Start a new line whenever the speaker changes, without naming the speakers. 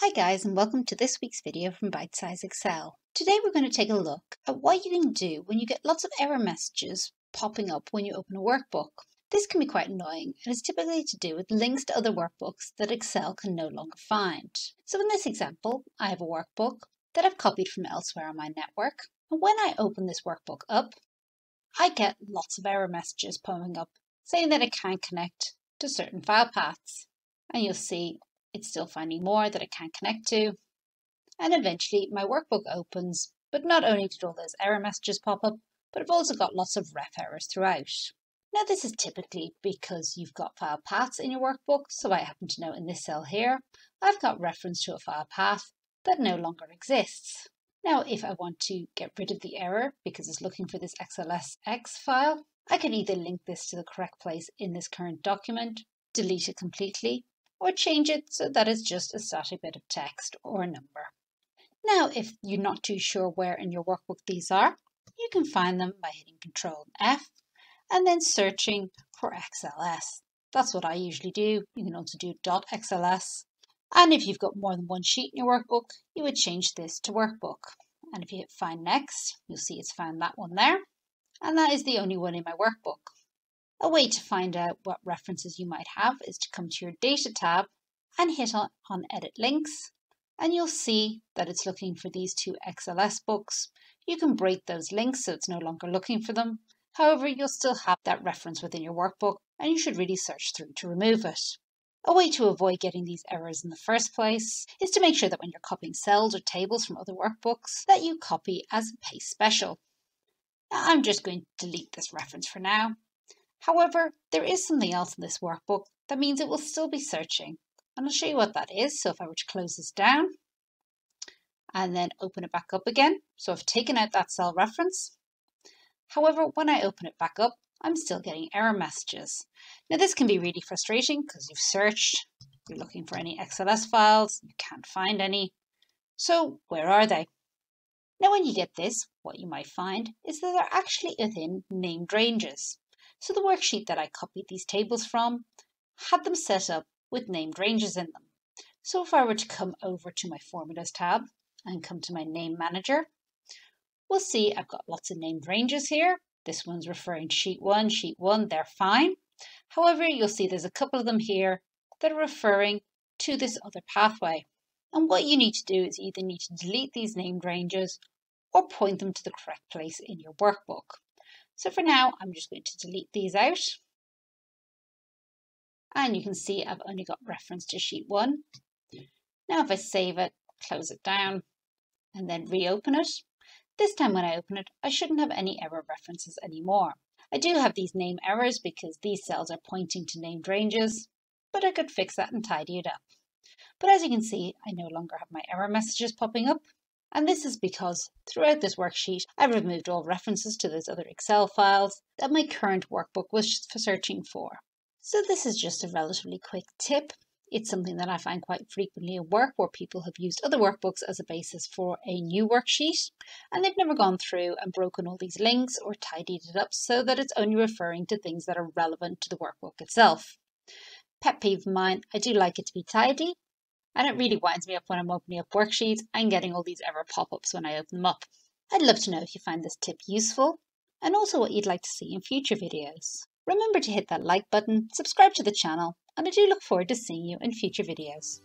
Hi guys and welcome to this week's video from Bitesize Excel. Today we're going to take a look at what you can do when you get lots of error messages popping up when you open a workbook. This can be quite annoying and is typically to do with links to other workbooks that Excel can no longer find. So in this example, I have a workbook that I've copied from elsewhere on my network and when I open this workbook up, I get lots of error messages popping up saying that it can't connect to certain file paths. And you'll see it's still finding more that it can't connect to. And eventually my workbook opens, but not only did all those error messages pop up, but I've also got lots of ref errors throughout. Now this is typically because you've got file paths in your workbook, so I happen to know in this cell here, I've got reference to a file path that no longer exists. Now if I want to get rid of the error because it's looking for this XLSX file, I can either link this to the correct place in this current document, delete it completely, or change it so that it's just a static bit of text or a number. Now, if you're not too sure where in your workbook these are, you can find them by hitting Control F and then searching for XLS. That's what I usually do. You can also do .xls. And if you've got more than one sheet in your workbook, you would change this to workbook. And if you hit find next, you'll see it's found that one there. And that is the only one in my workbook. A way to find out what references you might have is to come to your Data tab and hit on, on Edit Links, and you'll see that it's looking for these two XLS books. You can break those links so it's no longer looking for them. However, you'll still have that reference within your workbook, and you should really search through to remove it. A way to avoid getting these errors in the first place is to make sure that when you're copying cells or tables from other workbooks, that you copy as a paste special. Now, I'm just going to delete this reference for now However, there is something else in this workbook that means it will still be searching. And I'll show you what that is. So if I were to close this down and then open it back up again. So I've taken out that cell reference. However, when I open it back up, I'm still getting error messages. Now this can be really frustrating because you've searched, you're looking for any XLS files, you can't find any. So where are they? Now when you get this, what you might find is that they're actually within named ranges. So the worksheet that I copied these tables from had them set up with named ranges in them. So if I were to come over to my formulas tab and come to my name manager, we'll see I've got lots of named ranges here. This one's referring to sheet one, sheet one, they're fine. However, you'll see there's a couple of them here that are referring to this other pathway. And what you need to do is either need to delete these named ranges or point them to the correct place in your workbook. So for now, I'm just going to delete these out. And you can see I've only got reference to sheet one. Now if I save it, close it down, and then reopen it, this time when I open it, I shouldn't have any error references anymore. I do have these name errors because these cells are pointing to named ranges, but I could fix that and tidy it up. But as you can see, I no longer have my error messages popping up, and this is because throughout this worksheet, I've removed all references to those other Excel files that my current workbook was searching for. So this is just a relatively quick tip. It's something that I find quite frequently at work where people have used other workbooks as a basis for a new worksheet and they've never gone through and broken all these links or tidied it up so that it's only referring to things that are relevant to the workbook itself. Pet peeve of mine, I do like it to be tidy, and it really winds me up when I'm opening up worksheets and getting all these error pop-ups when I open them up. I'd love to know if you find this tip useful and also what you'd like to see in future videos. Remember to hit that like button, subscribe to the channel, and I do look forward to seeing you in future videos.